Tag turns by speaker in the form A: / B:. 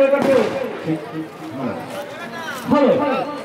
A: はい。